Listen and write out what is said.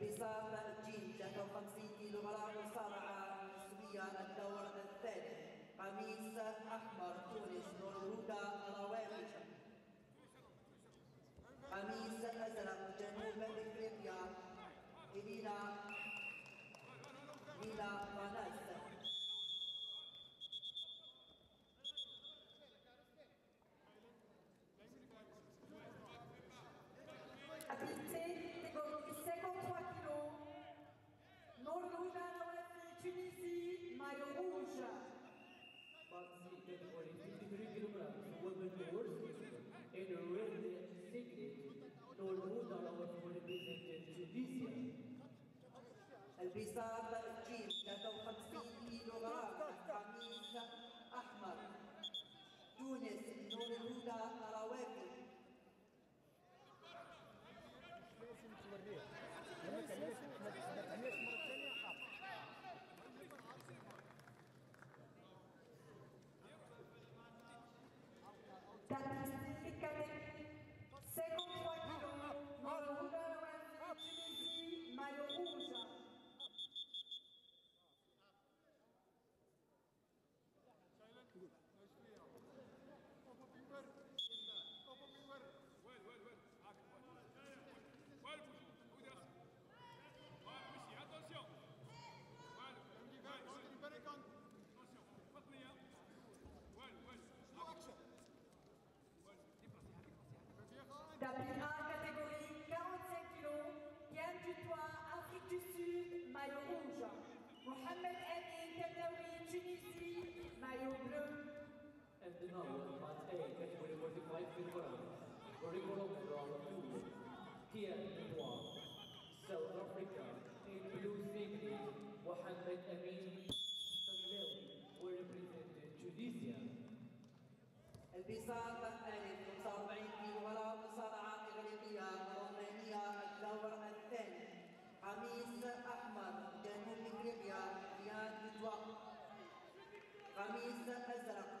البساط جيم 53 كيلو غرام مصارعة نسوية الدور الثالث قميص أحمر تونس نور الهدى رواقي قميص أزرق جنوب إفريقيا. إلينا ميلا ماناس in a red signet, Norwood Alawat will represent Tunisia. البساط جيم 53 كيلو البساط الثالث 45 كيلو غرام مصارعة إغريقية رومانية الدور الثاني قميص أحمر جنوب إفريقيا رياض بتوا قميص أزرق.